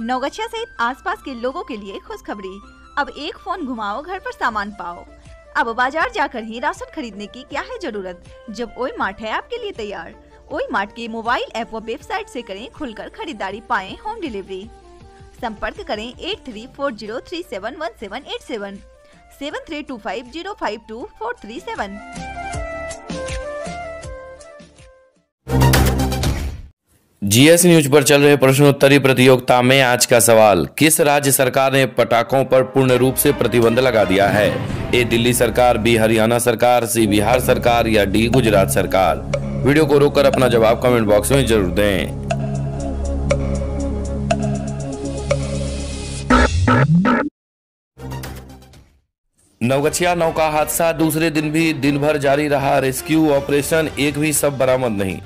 नौगछिया सहित आसपास के लोगों के लिए खुशखबरी। अब एक फ़ोन घुमाओ, घर पर सामान पाओ। अब बाज़ार जाकर ही राशन खरीदने की क्या है ज़रूरत? जब ओई मार्ट है आपके लिए तैयार। ओई मार्ट के मोबाइल ऐप व वेबसाइट से करें खुलकर खरीदारी, पाए होम डिलीवरी। संपर्क करें eight three four zero three seven one seven eight seven seven three two five zero five two four three seven GS news पर चल रहे प्रश्नोत्तरी प्रतियोगिता में आज का सवाल, किस राज्य सरकार ने पटाखों पर पूर्ण रूप से प्रतिबंध लगा दिया है? ए, दिल्ली सरकार, बी, हरियाणा सरकार, सी, बिहार सरकार या डी, गुजरात सरकार? वीडियो को रोककर अपना जवाब कमेंट बॉक्स में ज़रूर दें। नवगछिया नौका हादसा, दूसरे दिन भी दिन भर जारी रहा रेस्क्यू ऑपरेशन, एक भी सब बरामद नहीं।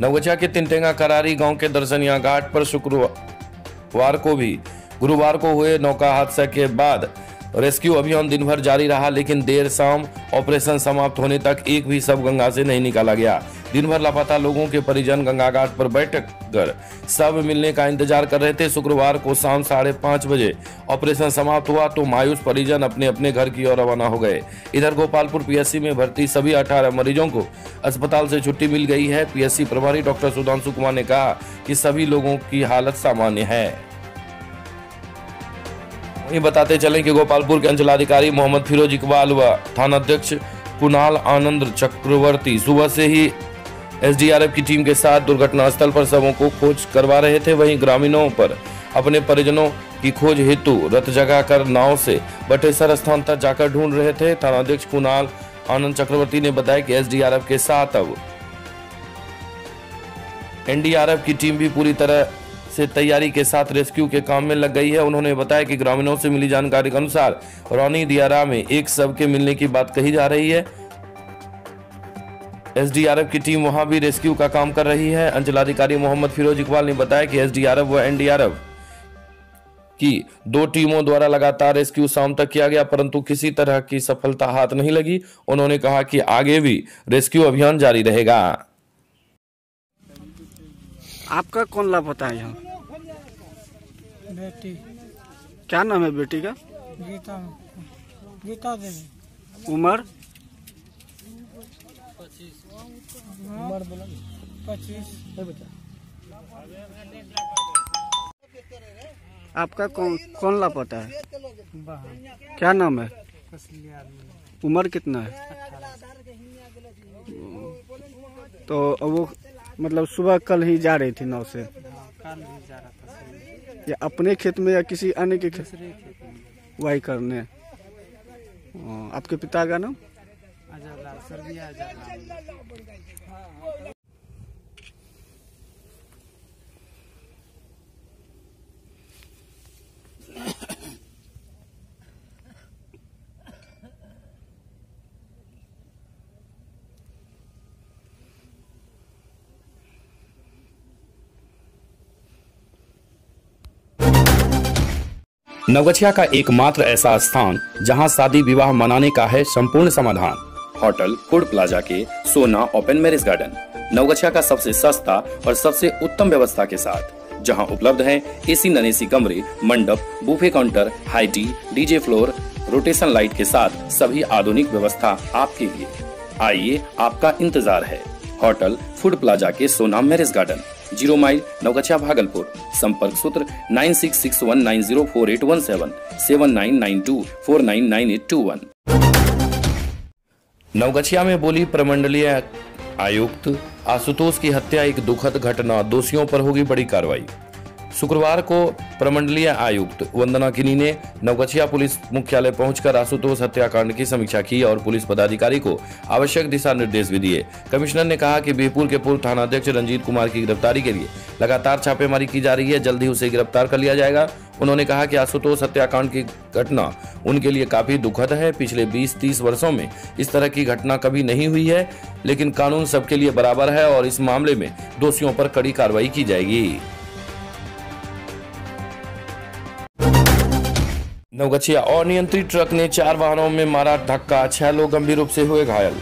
नवगछिया के तिनटेंगा करारी गाँव के दर्शनिया घाट पर शुक्रवार को भी, गुरुवार को हुए नौका हादसा के बाद रेस्क्यू अभियान दिन भर जारी रहा, लेकिन देर शाम ऑपरेशन समाप्त होने तक एक भी सब गंगा से नहीं निकाला गया। दिन भर लापता लोगों के परिजन गंगा घाट पर बैठक कर सब मिलने का इंतज़ार कर रहे थे। शुक्रवार को शाम साढ़े पाँच बजे ऑपरेशन समाप्त हुआ तो मायूस परिजन अपने अपने घर की ओर रवाना हो गए। इधर गोपालपुर पीएससी में भर्ती सभी अठारह मरीजों को अस्पताल से छुट्टी मिल गई है। पीएससी प्रभारी डॉक्टर सुधांशु कुमार ने कहा कि सभी लोगों की हालत सामान्य है। वहीं बताते चलें कि गोपालपुर के अंचलाधिकारी मोहम्मद फिरोज इकबाल व थानाध्यक्ष कुणाल आनंद चक्रवर्ती सुबह से ही एसडीआरएफ की टीम के साथ दुर्घटना स्थल पर शवों को खोज करवा रहे थे। वहीं ग्रामीणों पर अपने परिजनों की खोज हेतु रथ जगा कर नाव से बटेसर स्थान तक जाकर ढूंढ रहे थे। थानाध्यक्ष कुणाल आनंद चक्रवर्ती ने बताया कि एसडीआरएफ के साथ अब एनडीआरएफ की टीम भी पूरी तरह से तैयारी के साथ रेस्क्यू के काम में लग गई है। उन्होंने बताया कि ग्रामीणों से मिली जानकारी के अनुसार रौनी दियारा में एक शव के मिलने की बात कही जा रही है। एसडीआरएफ की टीम वहाँ भी रेस्क्यू का काम कर रही है। अंचलाधिकारी मोहम्मद फिरोज इकबाल ने बताया कि एसडीआरएफ व एनडीआरएफ की दो टीमों द्वारा लगातार रेस्क्यू शाम तक किया गया परंतु किसी तरह की सफलता हाथ नहीं लगी। उन्होंने कहा कि आगे भी रेस्क्यू अभियान जारी रहेगा। आपका कौन लापता है यहाँ? बेटी। क्या नाम है बेटी का? गीता। गीता देवी। उम्र? पच्चीस। आपका कौन कौन लापता है? क्या नाम है? उम्र कितना है? तो वो मतलब सुबह कल ही जा रही थी नाव से? या अपने खेत में या किसी अन्य के खेत? वाही करने। आपके पिता का नाम? सर्दिया अजय नवगछिया का एकमात्र ऐसा स्थान जहाँ शादी विवाह मनाने का है संपूर्ण समाधान। होटल, फ़ूड प्लाजा के सोना ओपन मैरिज गार्डन, नवगछिया का सबसे सस्ता और सबसे उत्तम व्यवस्था के साथ, जहाँ उपलब्ध है एसी नन एसी कमरे, मंडप, buffet counter high tea DJ floor rotation light के साथ सभी आधुनिक व्यवस्था आपके लिए। आइए, आपका इंतज़ार है। होटल, फ़ूड प्लाजा के Sona marriage garden, zero mile, Naugachia, Bhagalpur. संपर्क सूत्र, nine six six one nine zero four eight one seven seven nine nine two, four nine nine eight two one. Naugachia में बोली प्रमंडलीय आयुक्त आशुतोष की हत्या एक दुखद घटना, दोषियों पर होगी बड़ी कार्रवाई। शुक्रवार को प्रमंडलीय आयुक्त वंदना किनी ने नवगछिया पुलिस मुख्यालय पहुंचकर आशुतोष हत्याकांड की समीक्षा की और पुलिस पदाधिकारी को आवश्यक दिशा निर्देश भी दिए। कमिश्नर ने कहा कि बीरपुर के पूर्व थानाध्यक्ष रंजीत कुमार की गिरफ्तारी के लिए लगातार छापेमारी की जा रही है। जल्द ही उसे गिरफ़्तार कर लिया जाएगा। उन्होंने कहा कि आशुतोष हत्याकांड की घटना उनके लिए काफ़ी दुखद है। पिछले 20-30 वर्षों में इस तरह की घटना कभी नहीं हुई है, लेकिन कानून सबके लिए बराबर है और इस मामले में दोषियों पर कड़ी कार्रवाई की जाएगी। नवगछिया अनियंत्रित ट्रक ने चार वाहनों में मारा धक्का, छह लोग गंभीर रूप से हुए घायल।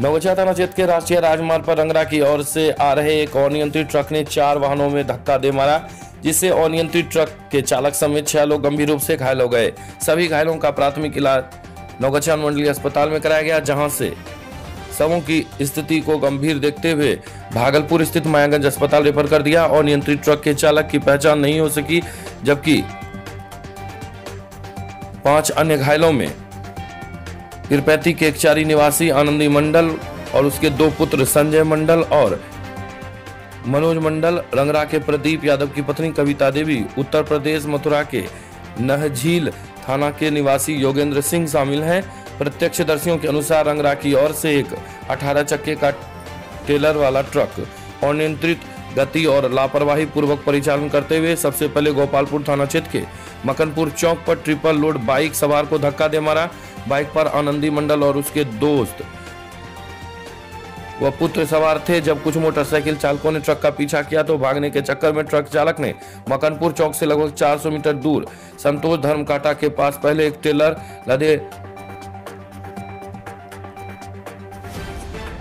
नवगछिया थाना क्षेत्र के राष्ट्रीय राजमार्ग पर रंगरा की ओर से आ रहे एक अनियंत्रित ट्रक ने चार वाहनों में धक्का दे मारा, जिससे अनियंत्रित ट्रक के चालक समेत छह लोग गंभीर रूप से घायल हो गए। सभी घायलों का प्राथमिक इलाज नवगछिया मंडलीय अस्पताल में कराया गया, जहाँ से सबों की स्थिति को गंभीर देखते हुए भागलपुर स्थित मायागंज अस्पताल रेफर कर दिया। और नियंत्रित ट्रक के चालक की पहचान नहीं हो सकी, जबकि पाँच अन्य घायलों में। तिरपैती के एकचारी निवासी आनंदी मंडल और उसके दो पुत्र संजय मंडल और मनोज मंडल, रंगरा के प्रदीप यादव की पत्नी कविता देवी, उत्तर प्रदेश मथुरा के नहझील थाना के निवासी योगेंद्र सिंह शामिल हैं। प्रत्यक्षदर्शियों के अनुसार रंगरा की ओर से एक 18 चक्के का टेलर वाला ट्रक अनियंत्रित गति और लापरवाही पूर्वक परिचालन करते हुए सबसे पहले गोपालपुर थाना क्षेत्र के मकनपुर चौक पर ट्रिपल लोड बाइक सवार को धक्का दे मारा। बाइक पर आनंदी मंडल और उसके दोस्त वह पुत्र सवार थे। जब कुछ मोटरसाइकिल चालकों ने ट्रक का पीछा किया तो भागने के चक्कर में ट्रक चालक ने मकनपुर चौक से लगभग 400 मीटर दूर संतोष धर्म काटा के पास पहले एक ट्रेलर लदे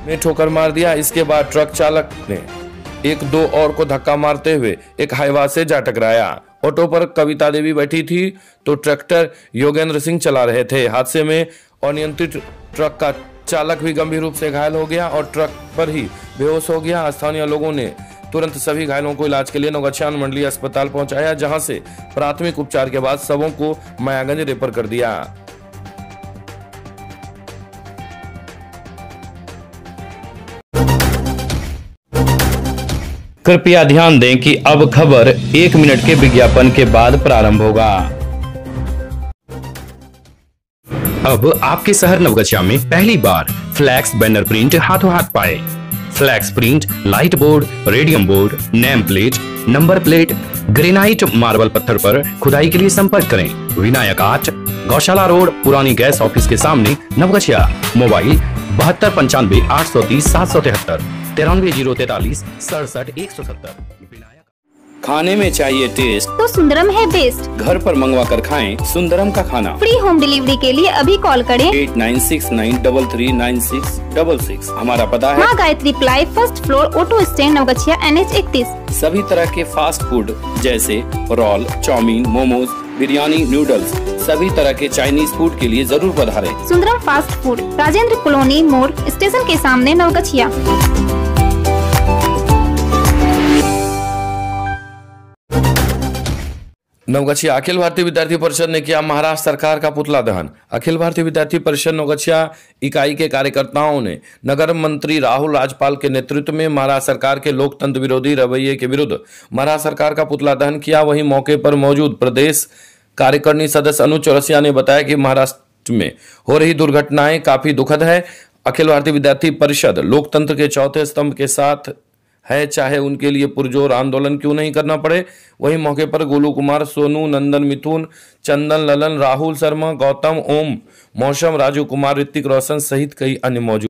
में ठोकर मार दिया। इसके बाद ट्रक चालक ने एक दो और को धक्का मारते हुए एक हाईवा से जा टकराया। ऑटो पर कविता देवी बैठी थी तो ट्रैक्टर योगेंद्र सिंह चला रहे थे। हादसे में अनियंत्रित ट्रक का चालक भी गंभीर रूप से घायल हो गया और ट्रक पर ही बेहोश हो गया। स्थानीय लोगों ने तुरंत सभी घायलों को इलाज के लिए नौगछियान मंडलीय अस्पताल पहुँचाया, जहाँ से प्राथमिक उपचार के बाद सबों को मायागंज रेफर कर दिया। कृपया ध्यान दें कि अब खबर एक मिनट के विज्ञापन के बाद प्रारंभ होगा। अब आपके शहर नवगछिया में पहली बार फ्लैक्स बैनर प्रिंट हाथों हाथ पाए। Flex print, light board, radium board, name plate, number plate, granite marble पत्थर पर खुदाई के लिए संपर्क करें। विनायक आर्ट गौशाला रोड, पुरानी गैस ऑफ़िस के सामने नवगछिया, मोबाइल बहत्तर पंचानवे आठ सौ तीस सात सौ तिहत्तर। तिरानवे ज़ीरो तैतालीस सड़सठ एक सौ सत्तर। खाने में चाहिए टेस्ट तो सुंदरम है बेस्ट घर पर मंगवा कर खाएँ सुंदरम का खाना। फ्री होम डिलीवरी के लिए अभी कॉल करें। Eight nine six nine double three nine six double six हमारा पता है। Maa Gayatri ply first floor auto stand Naugachia N H इकतीस। सभी तरह के फास्ट फ़ूड जैसे roll chowmein momos biryani noodles सभी तरह के चाइनीज़ फ़ूड के लिए ज़रूर पधारें। Sundaram fast food Rajendra colony मोड़ स्टेशन के सामने नवगछिया। नवगछिया, अखिल भारतीय विद्यार्थी परिषद ने किया महाराष्ट्र सरकार का पुतला दहन। अखिल भारतीय विद्यार्थी परिषद नवगछिया इकाई के कार्यकर्ताओं ने नगर मंत्री राहुल राजपाल के नेतृत्व में महाराष्ट्र सरकार के लोकतंत्र विरोधी रवैये के विरुद्ध महाराष्ट्र सरकार का पुतला दहन किया। वहीं मौके पर मौजूद प्रदेश कार्यकारिणी सदस्य अनु चौरसिया ने बताया कि महाराष्ट्र में हो रही दुर्घटनाएँ काफ़ी दुखद है। अखिल भारतीय विद्यार्थी परिषद लोकतंत्र के चौथे स्तंभ के साथ है, चाहे उनके लिए पुरजोर आंदोलन क्यों नहीं करना पड़े। वहीं मौके पर गोलू कुमार, सोनू, नंदन, मिथुन, चंदन, ललन, राहुल शर्मा, गौतम, ओम, मौसम, राजू कुमार, ऋतिक रोशन सहित कई अन्य मौजूद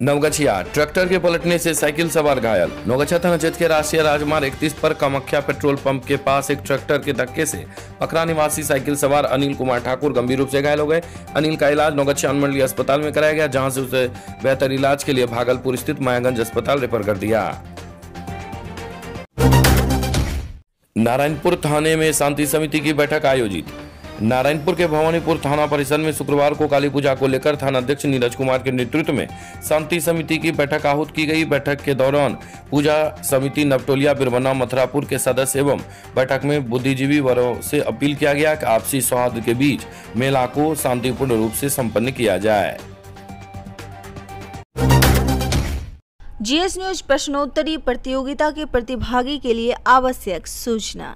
नवगछिया, ट्रैक्टर के पलटने से साइकिल सवार घायल। नवगछिया थाना क्षेत्र के राष्ट्रीय राजमार्ग 31 पर कामाख्या पेट्रोल पंप के पास एक ट्रैक्टर के धक्के से पकड़ा निवासी साइकिल सवार अनिल कुमार ठाकुर गंभीर रूप से घायल हो गए। अनिल का इलाज नवगछिया अनुमंडलीय अस्पताल में कराया गया, जहाँ से उसे बेहतर इलाज के लिए भागलपुर स्थित मायागंज अस्पताल रेफर कर दिया। नारायणपुर थाने में शांति समिति की बैठक आयोजित। नारायणपुर के भवानीपुर थाना परिसर में शुक्रवार को काली पूजा को लेकर थाना अध्यक्ष नीरज कुमार के नेतृत्व में शांति समिति की बैठक आहूत की गई। बैठक के दौरान पूजा समिति नवटोलिया बिरबना मथुरापुर के सदस्य एवं बैठक में बुद्धिजीवी वर्गों से अपील किया गया कि आपसी सौहार्द के बीच मेला को शांतिपूर्ण रूप से सम्पन्न किया जाए। जीएस न्यूज़ प्रश्नोत्तरी प्रतियोगिता के प्रतिभागी के लिए आवश्यक सूचना।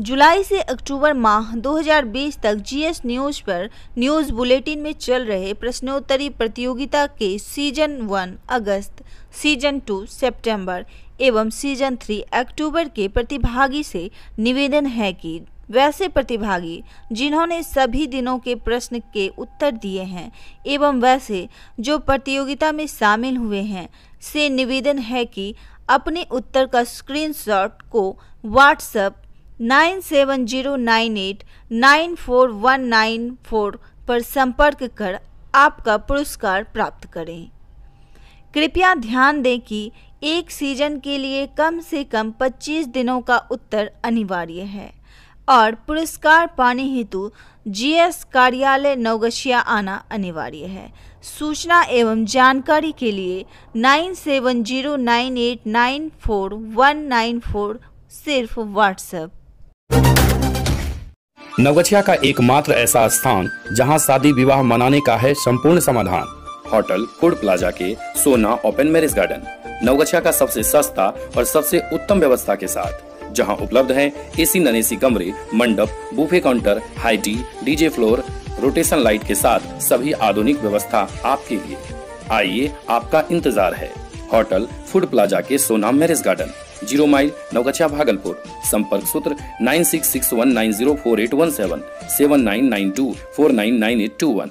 जुलाई से अक्टूबर माह 2020 तक जीएस न्यूज़ पर न्यूज़ बुलेटिन में चल रहे प्रश्नोत्तरी प्रतियोगिता के सीज़न वन अगस्त, सीज़न टू सितंबर एवं सीज़न थ्री अक्टूबर के प्रतिभागी से निवेदन है कि वैसे प्रतिभागी, जिन्होंने सभी दिनों के प्रश्न के उत्तर दिए हैं एवं वैसे जो प्रतियोगिता में शामिल हुए हैं, से निवेदन है कि अपने उत्तर का स्क्रीनशॉट को WhatsApp nine seven zero nine eight nine four one nine four पर संपर्क कर आपका पुरस्कार प्राप्त करें। कृपया ध्यान दें कि एक सीज़न के लिए कम से कम 25 दिनों का उत्तर अनिवार्य है और पुरस्कार पाने हेतु जीएस कार्यालय नवगछिया आना अनिवार्य है। सूचना एवं जानकारी के लिए nine seven zero nine eight nine four one nine four सिर्फ़ व्हाट्सएप नवगछिया का एकमात्र ऐसा स्थान जहाँ शादी विवाह मनाने का है संपूर्ण समाधान। होटल, फ़ूड प्लाजा के सोना ओपन मैरिज गार्डन, नवगछिया का सबसे सस्ता और सबसे उत्तम व्यवस्था के साथ, जहाँ उपलब्ध है एसी नन कमरे, मंडप, buffet counter high tea DJ floor rotation light के साथ सभी आधुनिक व्यवस्था आपके लिए। आइए, आपका इंतज़ार है। होटल फ़ूड प्लाजा के Sona marriage garden zero mile Naugachia Bhagalpur. संपर्क सूत्र nine six six one nine zero four eight one seven seven nine nine two four nine nine eight two one.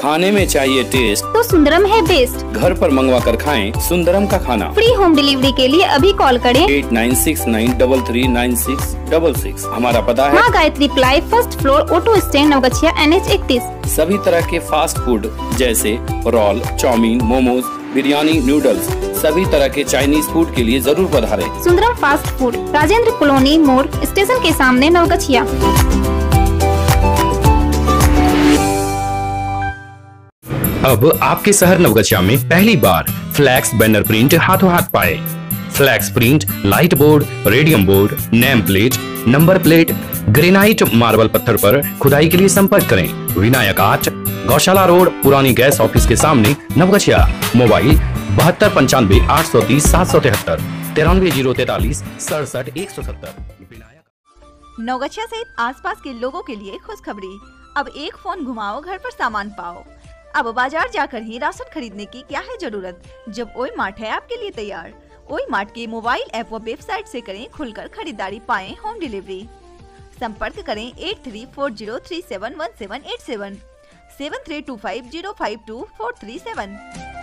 खाने में चाहिए टेस्ट तो सुंदरम है best घर पर मंगवा कर खाएँ सुंदरम का खाना। फ्री होम डिलीवरी के लिए अभी कॉल करें। Eight nine six nine double three nine six double six. हमारा पता है Maa Gayatri ply first floor auto stand Naugachia N H इकतीस। सभी तरह के फास्ट फ़ूड जैसे roll chowmein momos biryani noodles सभी तरह के चाइनीज़ फ़ूड के लिए ज़रूर पधारें। Sundaram fast food Rajendra colony मोड़ स्टेशन के सामने नवगछिया। अब आपके शहर नवगछिया में पहली बार फ्लैक्स बैनर प्रिंट हाथों हाथ पाए। Flex print light board radium board name plate number plate granite marble पत्थर पर खुदाई के लिए संपर्क करें। विनायक आर्ट गौशाला रोड, पुरानी गैस ऑफ़िस के सामने नवगछिया। मोबाइल बहत्तर पंचानवे आठ सौ तीस सात सौ तिहत्तर। तिरानवे ज़ीरो तैतालीस, सड़सठ, एक सौ सत्तर। नवगछिया सहित आसपास के लोगों के लिए खुशखबरी। अब एक फ़ोन घुमाओ, घर पर सामान पाओ। अब बाज़ार जाकर ही राशन खरीदने की क्या है ज़रूरत? जब ओई मार्ट है आपके लिए तैयार। ओई मार्ट के मोबाइल ऐप व वेबसाइट से करें खुलकर खरीदारी, पाएँ होम डिलीवरी। संपर्क करें eight three four zero three seven one seven eight seven. 7325052437.